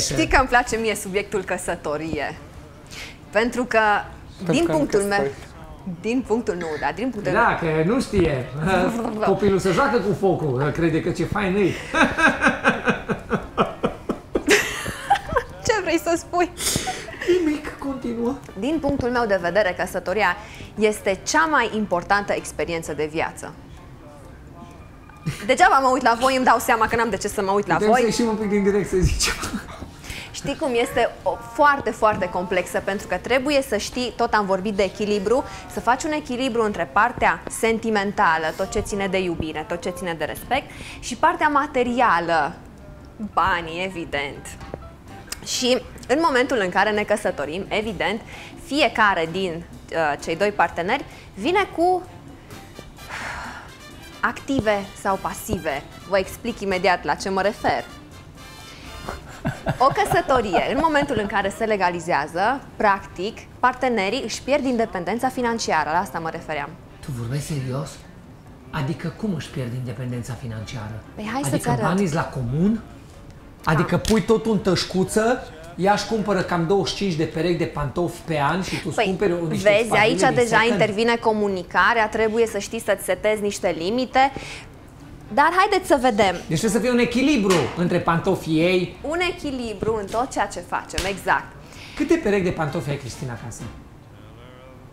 Știi că îmi place mie subiectul căsătorie. Pentru că, Pentru din că nu punctul meu... căsătorit. Din punctul nu, dar din punctul Da, că nu știe. Copilul se joacă cu focul, crede că ce fain e. Ce vrei să spui? Nimic, continuă. Din punctul meu de vedere, căsătoria este cea mai importantă experiență de viață. Degeaba mă uit la voi, îmi dau seama că n-am de ce să mă uit la Putem să voi. ieșim un pic din direct să zicem. Știi cum este o, foarte, foarte complexă, pentru că trebuie să știi, tot am vorbit de echilibru, să faci un echilibru între partea sentimentală, tot ce ține de iubire, tot ce ține de respect, și partea materială, banii, evident. Și în momentul în care ne căsătorim, evident, fiecare din uh, cei doi parteneri vine cu active sau pasive. Vă explic imediat la ce mă refer. O căsătorie, în momentul în care se legalizează, practic, partenerii își pierd independența financiară, la asta mă refeream. Tu vorbești serios? Adică cum își pierd independența financiară? Păi hai să-ți adică arăt. banii la comun? Adică pui totul în tășcuță, ea își cumpără cam 25 de perechi de pantofi pe an și tu îți Păi, cumperi o- niște vezi, spadile aici din deja second? intervine comunicarea, trebuie să știi să-ți setezi niște limite, dar haideți să vedem. Deci trebuie să fie un echilibru între pantofii ei. Un echilibru în tot ceea ce facem, exact. Câte perechi de pantofi ai, Cristina, acasă?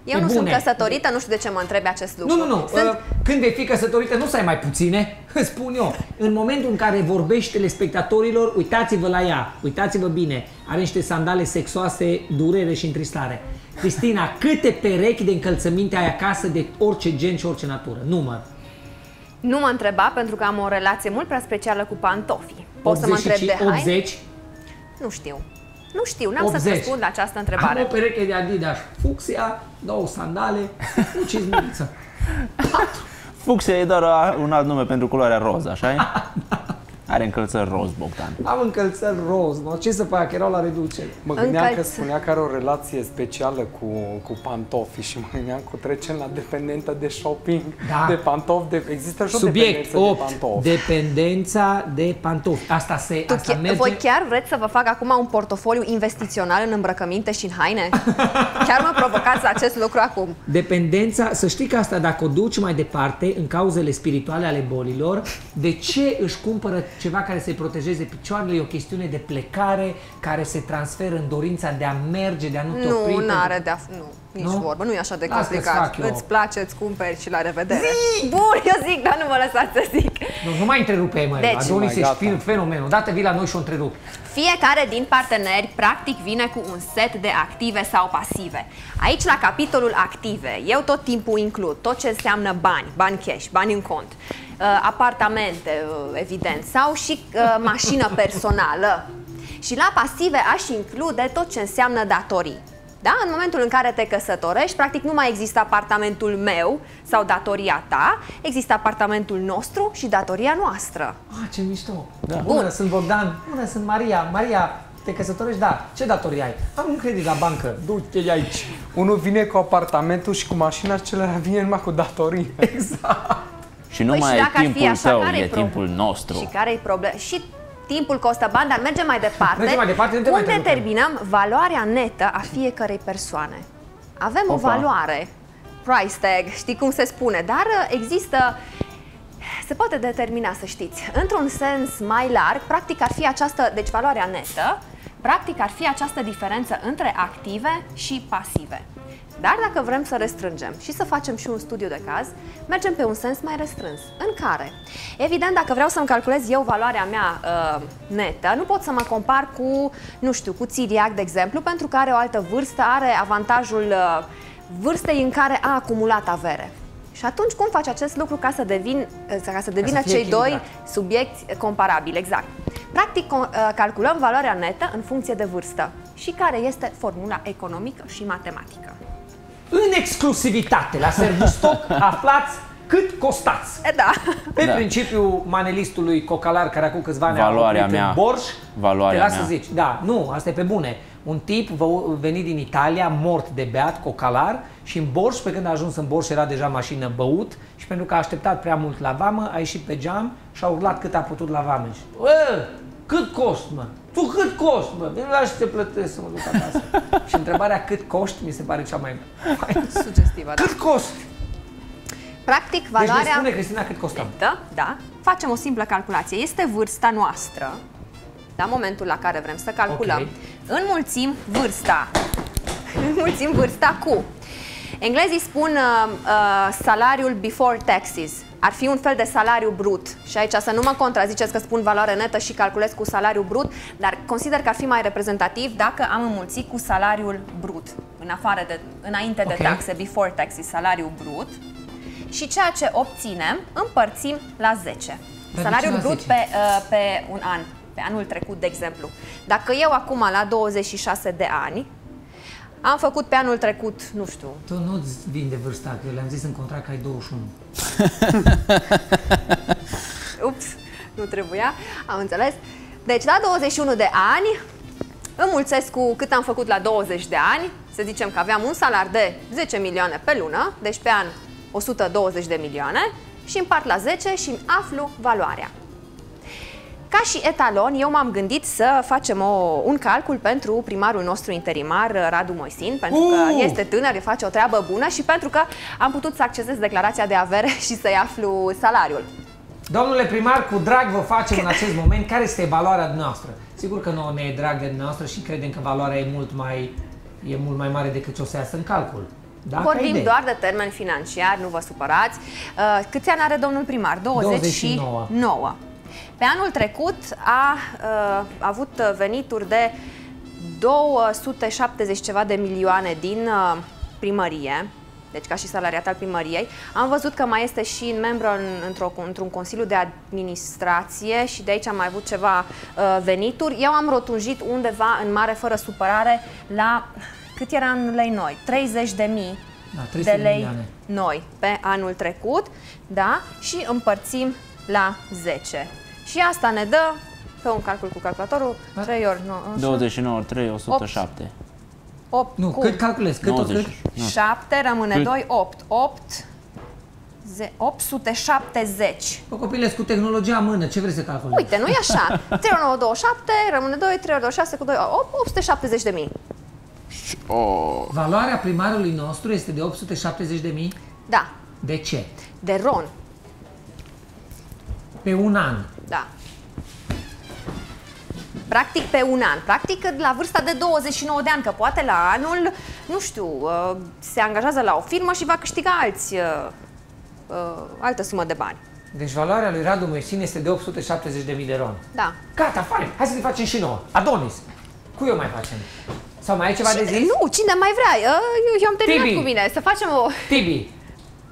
Eu Pe nu sunt bune. căsătorită, nu știu de ce mă întrebi acest lucru. Nu, nu, nu. Sunt... Uh, Când vei fi căsătorită, nu să ai mai puține, îți spun eu. În momentul în care vorbești telespectatorilor, uitați-vă la ea, uitați-vă bine. Are niște sandale sexoase, durere și întristare. Cristina, câte perechi de încălțăminte ai acasă de orice gen și orice natură? Număr. Nu mă întreba pentru că am o relație mult prea specială cu pantofii. Poți să mă întreb 85, de haine? 80? Nu știu. Nu știu, n-am să 80. răspund la această Am întrebare. o pereche de Adidas fucsia, două sandale, un cizmuliță. Fucsia e doar a- un alt nume pentru culoarea roz, așa Are încălțări roz, Bogdan. Am încălțări roz, mă, ce să fac, erau la reducere. Mă gândeam că Încălț- spunea că are o relație specială cu, cu pantofii și mă gândeam că trecem la dependentă de shopping, Da. de pantofi, de, există și o Subiect dependență 8. de pantofi. Dependența de pantofi. Asta se Tu asta chi- merge... Voi chiar vreți să vă fac acum un portofoliu investițional în îmbrăcăminte și în haine? Chiar mă provocați la acest lucru acum. Dependența, să știi că asta dacă o duci mai departe în cauzele spirituale ale bolilor, de ce își cumpără ceva care să-i protejeze picioarele? E o chestiune de plecare care se transferă în dorința de a merge, de a nu te opri. Nu, pentru- n-are de a... Nu, nici Nu? vorbă, nu e așa de Las că-ți complicat. fac eu. Îți place, îți cumperi și la revedere. Bun, eu zic, dar nu mă lăsați să zic. Nu, nu mai întrerupe, mă, Deci- deci, Adonis, Mai ești gata. film fenomen. Odată vii la noi și o întrerup. Fiecare din parteneri practic vine cu un set de active sau pasive. Aici la capitolul active, eu tot timpul includ tot ce înseamnă bani, bani cash, bani în cont, uh, apartamente, uh, evident, sau și uh, mașină personală. Și la pasive aș include tot ce înseamnă datorii. Da? În momentul în care te căsătorești, practic nu mai există apartamentul meu sau datoria ta, există apartamentul nostru și datoria noastră. Ah, ce mișto. Da. Bună, sunt Bogdan. Bună, sunt Maria. Maria, te căsătorești? Da. Ce datorii ai? Am un credit la bancă. Du-te aici. Unul vine cu apartamentul și cu mașina, celălalt vine numai cu datorii. Și nu Păi și mai dacă ar e fi timpul așa, tău, care-i e prob- timpul nostru. Și care e problema? Și timpul costă bani, dar mergem mai departe. Mergem mai departe, nu te Cum mai întrerupem. determinăm valoarea netă a fiecărei persoane? Avem o Opa. valoare, price tag, știi cum se spune, dar uh, există se poate determina, să știți. Într-un sens mai larg, practic ar fi această, deci valoarea netă, practic ar fi această diferență între active și pasive. Dar dacă vrem să restrângem și să facem și un studiu de caz, mergem pe un sens mai restrâns, în care, evident, dacă vreau să-mi calculez eu valoarea mea uh, netă, nu pot să mă compar cu, nu știu, cu Țiriac, de exemplu, pentru că are o altă vârstă, are avantajul uh, vârstei în care a acumulat avere. Și atunci cum faci acest lucru ca să, devin, ca să devină fie cei doi echilibrat. subiecti comparabili? Exact. Practic, co- uh, calculăm valoarea netă în funcție de vârstă. Și care este formula economică și matematică? În exclusivitate, la Servustoc, aflați cât costați. E, da. Pe Da. principiul manelistului Cocalar, care acum câțiva ani Valoarea a oprit mea. în borș, Valoarea te lasă mea. să zici. Da, nu, asta e pe bune. Un tip vă- venit din Italia, mort de beat, Cocalar, și în borș, pe când a ajuns în borș, era deja mașină băut și pentru că a așteptat prea mult la vamă, a ieșit pe geam și a urlat cât a putut la vamă. Și, "Bă, cât cost, mă? Tu cât cost, mă? Vin la și te plătesc să mă duc acasă. și întrebarea cât cost mi se pare cea mai faină. Sugestivă, da. Cât cost? Practic, Deci ne valoarea... spune, Cristina, cât costăm. Da, da. Facem o simplă calculație. Este vârsta noastră, la momentul la care vrem să calculăm. Ok. Înmulțim vârsta. Înmulțim vârsta cu. Englezii spun uh, uh, salariul before taxes. Ar fi un fel de salariu brut. Și aici să nu mă contraziceți că spun valoare netă și calculez cu salariu brut, dar consider că ar fi mai reprezentativ dacă am înmulțit cu salariul brut, în afară de, înainte de Ok. taxe, before taxes, salariu brut. Și ceea ce obținem împărțim la 10. Dar de Salariul ce la brut 10? pe, uh, pe un an, pe anul trecut, de exemplu. Dacă eu acum, la 26 de ani, am făcut pe anul trecut, nu știu, Tu nu-ți vinde vârsta, că eu le-am zis în contract că ai 21. ups, nu trebuia, am înțeles. Deci, la 21 de ani, înmulțesc cu cât am făcut la 20 de ani, să zicem că aveam un salar de 10 milioane pe lună, deci pe an 120 de milioane, și împart la 10 și îmi aflu valoarea. Ca și etalon, eu m-am gândit să facem o, un calcul pentru primarul nostru interimar, Radu Moisin, pentru că Uh! este tânăr, face o treabă bună și pentru că am putut să accesez declarația de avere și să-i aflu salariul. Domnule primar, cu drag vă facem în acest moment care este valoarea noastră. Sigur că nouă ne e drag de noastră și credem că valoarea e mult mai, e mult mai mare decât ce o să iasă în calcul. Da? Ca Vorbim idee. doar de termen financiar, nu vă supărați. Uh, câți ani are domnul primar? 29. 29. Pe anul trecut a uh, avut venituri de 270 ceva de milioane din uh, primărie, deci ca și salariat al primăriei. Am văzut că mai este și membru în, într-o, într-un consiliu de administrație și de aici am mai avut ceva uh, venituri. Eu am rotunjit undeva în mare, fără supărare, la cât era în lei noi? 30 de mii Da, 300 de de lei milioane. noi pe anul trecut, da? Și împărțim la 10. Și asta ne dă, pe un calcul cu calculatorul, Da. 3 ori 9, 29, 3, 107. 8 Nu, cu cât calculezi? Cât tot cât? 90. Nu. 7, rămâne Cât? 2, 8. 8, ze- 870. Bă, copilesc cu tehnologia în mână, ce vrei să calculezi? Uite, nu e așa. 3 ori 9, 27, rămâne 2, 3 ori 2, 6 cu 2, 8, 870 de mii. Oh. Valoarea primarului nostru este de 870 de mii. Da, De ce? de ron, Pe un an. da. Practic pe un an, practic la vârsta de 29 de ani, că poate la anul, nu știu, uh, se angajează la o firmă și va câștiga alți, uh, uh, altă sumă de bani. Deci valoarea lui Radu Moisin este de 870 de mii de ron. Da. Gata, fain. Hai să ne facem și nouă. Adonis. Cu eu mai facem. Sau mai ai ceva de Și- zis? Nu, cine mai vrea? Uh, Eu, eu am terminat Tibi. cu mine. Să facem o... Tibi.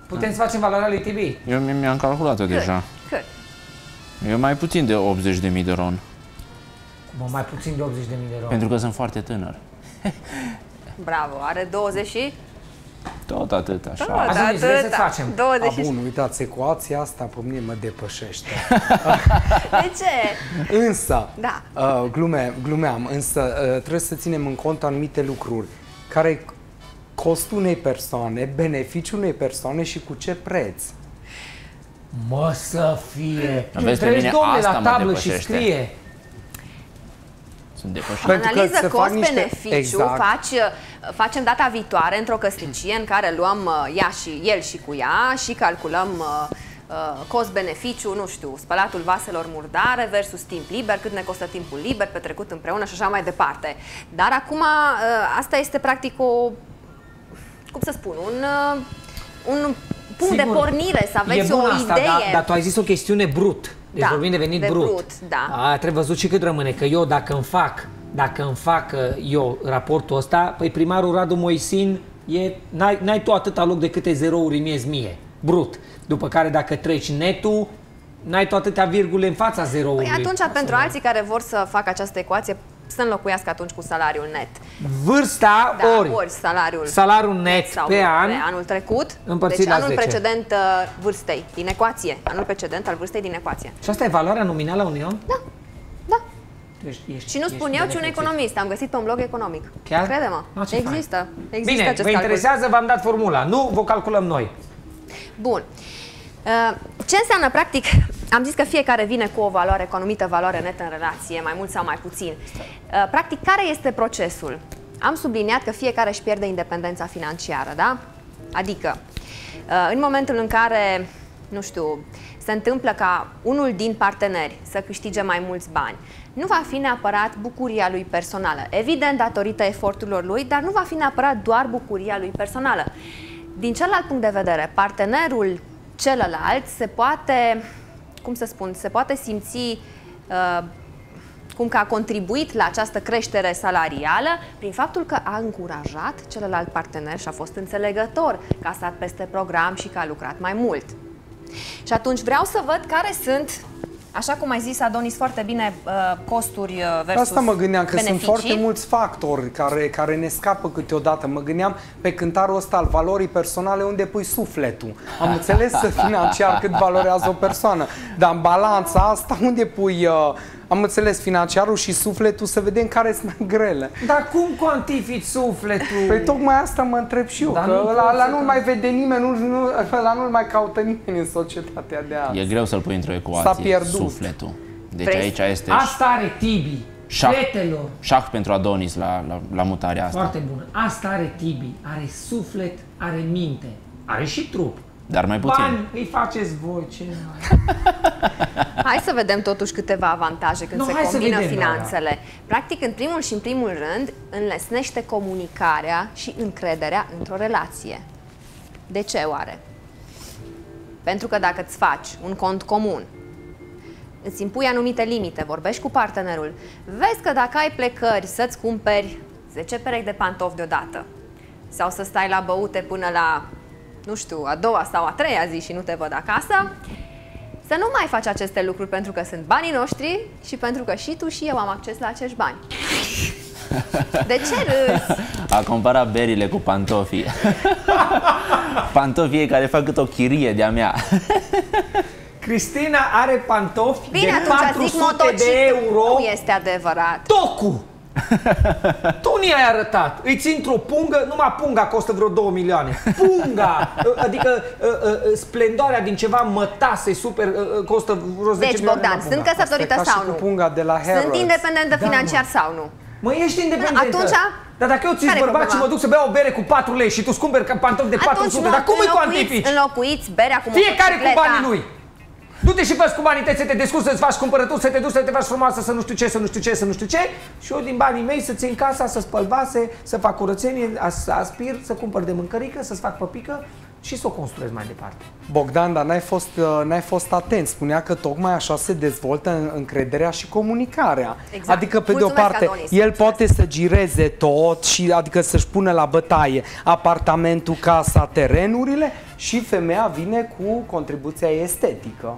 Putem să facem valoarea lui Tibi? Eu mi- mi-am calculat-o deja. Cât? E mai puțin de 80.000 de ron. Mă, mai puțin de 80 de mii de ron. Pentru că sunt foarte tânăr. Bravo, are 20 și... Tot atât, așa. Da, Adonis, vrei să-ți facem? 20 A, și... bun, uitați, ecuația asta pe mine mă depășește. De ce? Însă, Da. uh, glume, glumeam, însă uh, trebuie să ținem în cont anumite lucruri. Care e costul unei persoane, beneficiul unei persoane și cu ce preț. Mă să fie. Vezi, pe Treci, mine domnule, asta la mă tablă și depășește. scrie. Sunt depășit. Pentru că Analiză se fac niște- cost-beneficiu Exact. faci, uh, facem data viitoare într-o căsnicie în care luăm uh, ea și el și cu ea și calculăm uh, uh, cost-beneficiu, nu știu, spălatul vaselor murdare versus timp liber, cât ne costă timpul liber petrecut împreună și așa mai departe. Dar acum uh, asta este practic o, cum să spun, un, uh, un punct de Sigur, pornire, să aveți e bun o asta, idee. Dar, dar tu ai zis o chestiune brut. Deci Da, vorbim de venit de brut. brut, da. A, trebuie văzut și cât rămâne. Că eu, dacă îmi fac, dacă îmi fac uh, eu raportul ăsta, păi primarul Radu Moisin e, n-ai, n-ai tu atâta loc de câte zerouri îmi mie. Brut. După care dacă treci netul, n-ai tu atâtea virgule în fața zeroului. Păi atunci, pentru alții care vor să facă această ecuație, să înlocuiască atunci cu salariul net. Vârsta Da, ori, ori salariul salariul net sau pe an, pe anul trecut, împărțit deci la anul 10. precedent uh, vârstei din ecuație, anul precedent al vârstei din ecuație. și asta e valoarea nominală a unui om? Da, da. Deci ești, Și nu ești spun eu, ci un beneficit. economist. Am găsit pe un blog economic. Chiar? Crede-mă. Ah, ce există. fain. Există Bine, acest vă calcul. interesează, v-am dat formula. Nu, vă calculăm noi. Bun. Uh, Ce înseamnă, practic, am zis că fiecare vine cu o valoare, cu o anumită valoare netă în relație, mai mult sau mai puțin. Uh, practic, care este procesul? Am subliniat că fiecare își pierde independența financiară, da? Adică, uh, în momentul în care, nu știu, se întâmplă ca unul din parteneri să câștige mai mulți bani, nu va fi neapărat bucuria lui personală. Evident, datorită eforturilor lui, dar nu va fi neapărat doar bucuria lui personală. Din celălalt punct de vedere, partenerul celălalt se poate, cum să spun, se poate simți uh, cum că a contribuit la această creștere salarială prin faptul că a încurajat celălalt partener și a fost înțelegător, că a stat peste program și că a lucrat mai mult. Și atunci vreau să văd care sunt Așa cum ai zis, Adonis, foarte bine, uh, costuri uh, versus Asta mă gândeam, că beneficii. sunt foarte mulți factori care, care ne scapă câteodată. Mă gândeam pe cântarul ăsta al valorii personale unde pui sufletul. Am înțeles financiar cât valorează o persoană, dar în balanța asta unde pui... Uh, am înțeles financiarul și sufletul să vedem care sunt mai grele. Dar cum cuantifici sufletul? Păi tocmai asta mă întreb și eu, Dar că nu ăla, poți ăla să nu ca- mai vede nimeni, nu, nu, ăla nu mai caută nimeni în societatea de azi. E greu să-l pui într-o ecuație, pierdut. sufletul. Deci Vrei- aici este Asta are Tibi. Șah. Fetelor. șah pentru Adonis la, la, la mutarea asta. Foarte bună. Asta are Tibi. Are suflet, are minte. Are și trup. Dar mai puțin. Bani îi faceți voi, ce mai. Hai să vedem totuși câteva avantaje când Nu, se hai să combină vedem, da, finanțele. Practic, în primul și în primul rând, înlesnește comunicarea și încrederea într-o relație. De ce oare? Pentru că dacă îți faci un cont comun, îți impui anumite limite, vorbești cu partenerul, vezi că dacă ai plecări să-ți cumperi 10 perechi de pantofi deodată sau să stai la băute până la, nu știu, a doua sau a treia zi și nu te văd acasă, să nu mai faci aceste lucruri pentru că sunt banii noștri și pentru că și tu și eu am acces la acești bani. De ce râzi? A comparat berile cu pantofii. Pantofii ei care fac cât o chirie de-a mea. Cristina are pantofi Bine, de atunci zic 400 motociclă. de euro. Nu este adevărat. Tocu! Tu ni ai arătat. Îi țin într-o pungă, numai punga costă vreo 2 milioane. Punga! adică uh, uh, splendoarea din ceva mătase super uh, costă vreo 10 Deci, milioane. Bogdan, la sunt punga. căsătorită Asta e ca sau și nu? cu punga de la Sunt Harrods. independentă Da, financiar mă. sau nu? Mă, ești independentă. Atunci, Dar dacă eu ți care-i bărbat și problema? mă duc să beau o bere cu 4 lei și tu îți cumperi ca pantofi de 400, dar cum îi înlocuiți, cuantifici? înlocuiți berea cu Fiecare cu motocicleta. banii lui. Du-te și vezi cu banii tăi să te descurci, să-ți faci cumpărături, să te duci să te faci frumoasă, să nu știu ce, să nu știu ce, să nu știu ce. Și eu din banii mei să țin casa, să spăl vase, să fac curățenie, as- să aspir, să cumpăr de mâncărică, să-ți fac păpică și să o construiesc mai departe. Bogdan, dar n-ai fost, uh, n-ai fost atent. Spunea că tocmai așa se dezvoltă în- încrederea și comunicarea. Exact. Adică, pe Mulțumesc, de o parte, Adonis, el mulțumesc. poate să gireze tot și adică să-și pună la bătaie apartamentul, casa, terenurile și femeia vine cu contribuția ei estetică.